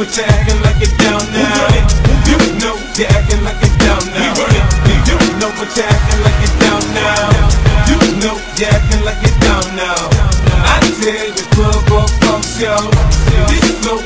what you acting like you down now. You know you acting like you down now. You know what you acting like you down now. You know you acting like you down now. I tell you, club or folks, yo. This flow